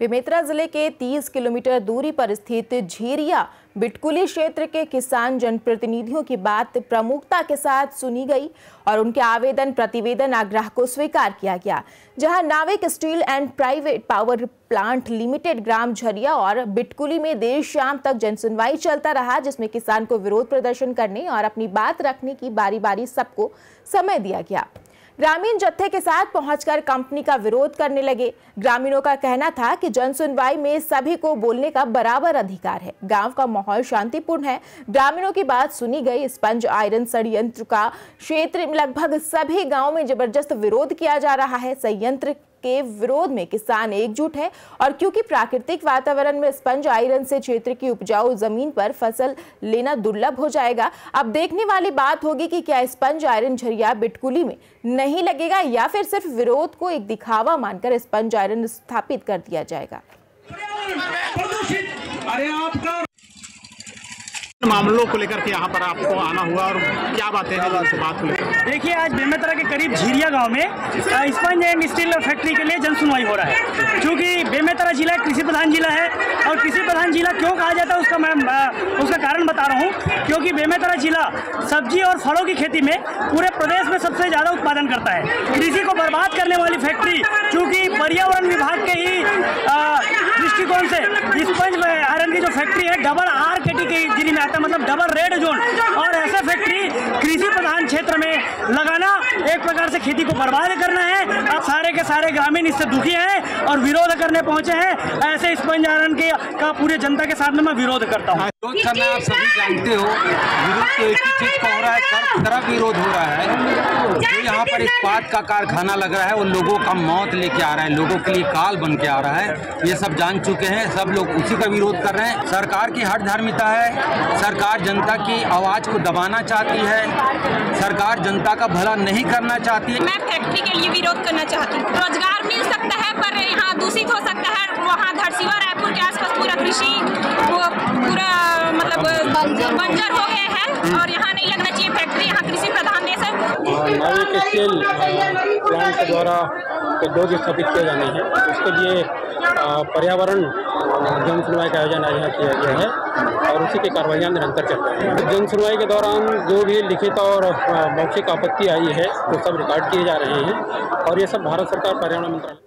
बेमेतरा ज़िले के 30 किलोमीटर दूरी पर स्थित झीरिया बिटकुली क्षेत्र के किसान जनप्रतिनिधियों की बात प्रमुखता के साथ सुनी गई और उनके आवेदन, प्रतिवेदन आग्रह को स्वीकार किया गया, जहाँ Navik steel and private power plant limited ग्राम झरिया और बिटकुली में देर शाम तक जनसुनवाई चलता रहा, जिसमें किसान को विरोध प्रदर्शन करने और अपनी बात रखने की बारी बारी सबको समय दिया गया। ग्रामीण जत्थे के साथ पहुंचकर कंपनी का विरोध करने लगे। ग्रामीणों का कहना था कि जन सुनवाई में सभी को बोलने का बराबर अधिकार है। गाँव का माहौल शांतिपूर्ण है। ग्रामीणों की बात सुनी गई। स्पंज, आयरन संयंत्र का क्षेत्र लगभग सभी गाँव में ज़बरदस्त विरोध किया जा रहा है। संयंत्र के विरोध में किसान एकजुट है और क्योंकि प्राकृतिक वातावरण में स्पंज आयरन से क्षेत्र की उपजाऊ ज़मीन पर फ़सल लेना दुर्लभ हो जाएगा। अब देखने वाली बात होगी कि क्या स्पंज आयरन झरिया बिटकुली में नहीं लगेगा या फिर सिर्फ़ विरोध को एक दिखावा मानकर स्पंज आयरन स्थापित कर दिया जाएगा। अरे आपका मामलों को लेकर के यहाँ पर आपको आना हुआ और क्या बातें हैं जो बात लेकर देखिए, आज बेमेतरा के करीब झीरिया गाँव में स्पंज एंड स्टील फैक्ट्री के लिए जन सुनवाई हो रहा है। क्योंकि बेमेतरा जिला कृषि प्रधान जिला है, और कृषि प्रधान जिला क्यों कहा जाता है उसका मैं उसका कारण बता रहा हूँ। क्योंकि बेमेतरा जिला सब्ज़ी और फलों की खेती में पूरे प्रदेश में सबसे ज़्यादा उत्पादन करता है। कृषि को बर्बाद करने वाली फैक्ट्री चूँकि पर्यावरण विभाग के ही दृष्टिकोण से स्पंज आयरन की जो फैक्ट्री है डबल आर के टी के ज़िले में आता है मतलब डबल रेड जोन और ऐसे फैक्ट्री कृषि प्रधान क्षेत्र में लगाना एक प्रकार से खेती को बर्बाद करना है। अब सारे के सारे ग्रामीण इससे दुखी हैं और विरोध करने पहुँचे हैं। ऐसे स्पंज आयरन के का पूरे जनता के साथ में विरोध करता हूँ। विरोध करना आप सभी जानते हो, विरोध तो एक ही चीज़ का हो रहा है कर तरफ़ विरोध हो रहा है। जो यहाँ पर इस्पात का कारखाना लग रहा है, वो लोगों का मौत लेके आ रहा है, लोगों के लिए काल बन के आ रहा है। ये सब जान चुके हैं, सब लोग उसी का विरोध कर रहे हैं। सरकार की हर धार्मिकता है, सरकार जनता की आवाज़ को दबाना चाहती है। सरकार जनता का भला नहीं करना चाहती है। मैं फैक्ट्री के लिए विरोध करना चाहती हूँ। रोज़गार मिल सकता है पर यहाँ दूषित हो सकता है। वहाँ धरसीवा रायपुर के आसपास पूरा कृषि पूरा मतलब बंजर। हो गया है और यहाँ नहीं लगना चाहिए फैक्ट्री यहाँ कृषि प्रधान देश है। प्लांट द्वारा उद्योग स्थापित किए जाने हैं उसके लिए पर्यावरण जन सुनवाई का आयोजन आज यहाँ किया गया है और उसी की कार्रवाइयाँ निरंतर चल रही हैं। जन सुनवाई के दौरान जो भी लिखित और मौखिक आपत्ति आई है, वो सब रिकॉर्ड किए जा रहे हैं और ये सब भारत सरकार, पर्यावरण मंत्रालय